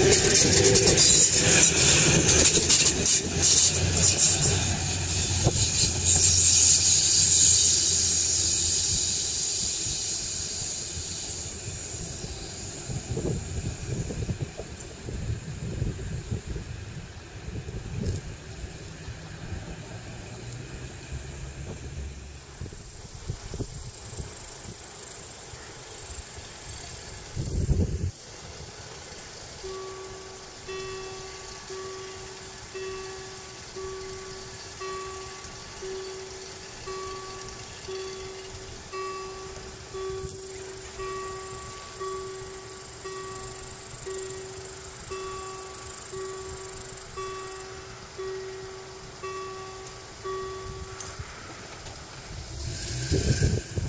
Thank you. あっ。